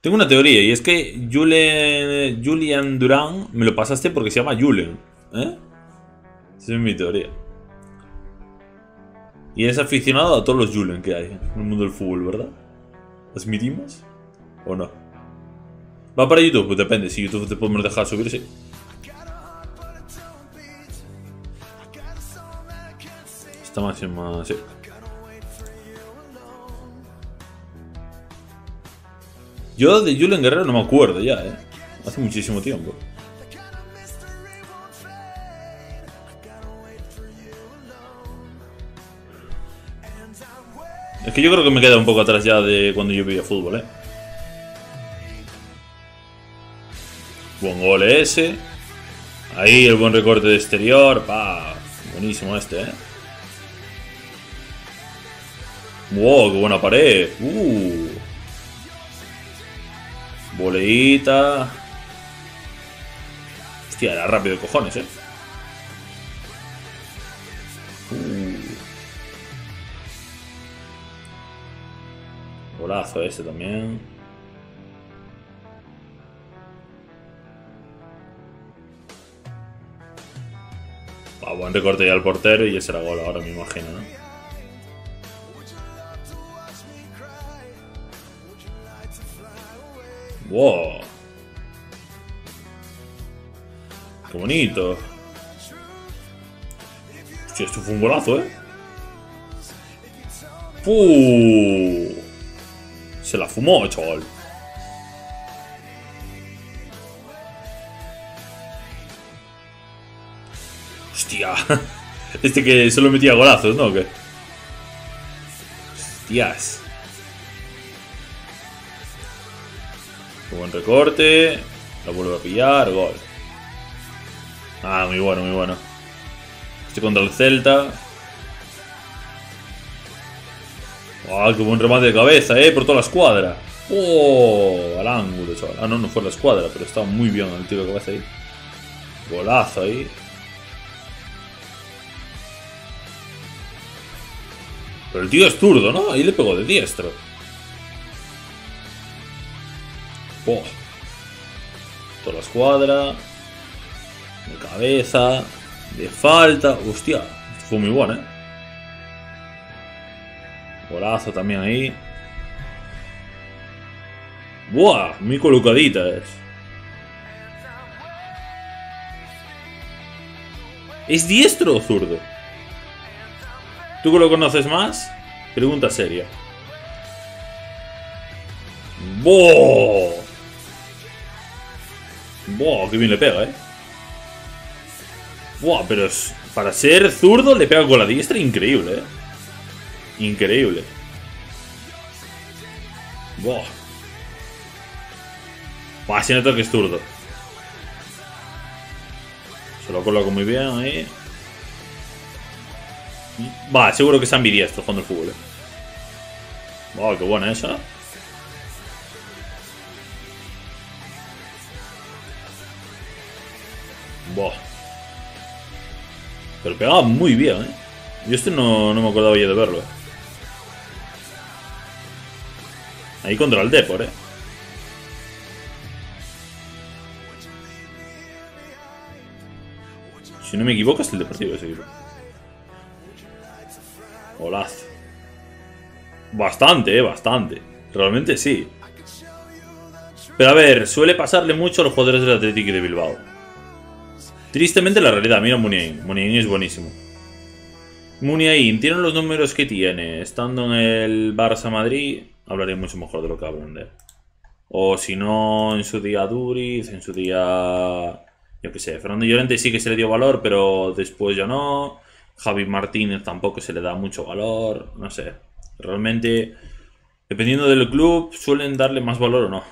Tengo una teoría y es que Julian, Julian Durán me lo pasaste porque se llama Julian. ¿Eh? Esa es mi teoría. Y es aficionado a todos los Julian que hay en el mundo del fútbol, ¿verdad? ¿Admitimos? ¿O no? ¿Va para YouTube? Pues depende. Si YouTube te podemos dejar subir, sí. Y más. Sí. Yo de Julian Guerrero no me acuerdo ya, eh. Hace muchísimo tiempo. Es que yo creo que me queda un poco atrás ya de cuando yo veía fútbol, eh. Buen gol ese. Ahí el buen recorte de exterior. Pa. Buenísimo este, eh. Wow, qué buena pared. Uh. Boleita. Hostia, era rápido de cojones, eh. Uh. Golazo este también. Ah, buen recorte ya al portero y ese era gol ahora me imagino, ¿no? Wow. Qué bonito. Hostia, esto fue un golazo, ¿eh? ¡Puh! Se la fumó, chaval. Hostia. Este que solo metía golazos, ¿no? ¿O qué? Hostias. Buen recorte. La vuelve a pillar. Gol. Ah, muy bueno, muy bueno. Este contra el Celta. ¡Ah, qué buen remate de cabeza, eh! Por toda la escuadra. ¡Oh! Al ángulo, chaval. Ah, no, no fue la escuadra, pero estaba muy bien el tiro de cabeza ahí. Golazo ahí. Pero el tío es zurdo, ¿no? Ahí le pegó de diestro. ¡Oh! Toda la escuadra. De cabeza. De falta. ¡Hostia! Fue muy bueno, ¿eh? Golazo también ahí. ¡Buah! Muy colocadita es. ¿Es diestro o zurdo? ¿Tú que lo conoces más? Pregunta seria. ¡Buah! ¡Buah! ¡Qué bien le pega, eh! ¡Buah! Pero es, para ser zurdo le pega con la diestra increíble, eh. Increíble. Buah. Buah, se nota que es zurdo. Se lo coloco muy bien ahí. Va, seguro que es ambidiestro jugando el fútbol. Eh. Buah, qué buena esa. Buah. Pero pegaba muy bien, eh. Yo este no, no me acordaba ya de verlo, eh. Ahí contra el Depor, eh. Si no me equivoco es el Deportivo ese equipo. Golazo. Bastante, eh, bastante. Realmente sí. Pero a ver, suele pasarle mucho a los jugadores del Atlético de Bilbao. Tristemente la realidad, mira Muniain. Muniain es buenísimo. Muniain tiene los números que tiene. Estando en el Barça Madrid, hablaré mucho mejor de lo que hablan de él. O si no, en su día Duriz, en su día... Yo qué sé, Fernando Llorente sí que se le dio valor, pero después ya no. Javi Martínez tampoco se le da mucho valor, no sé. Realmente, dependiendo del club, suelen darle más valor o no.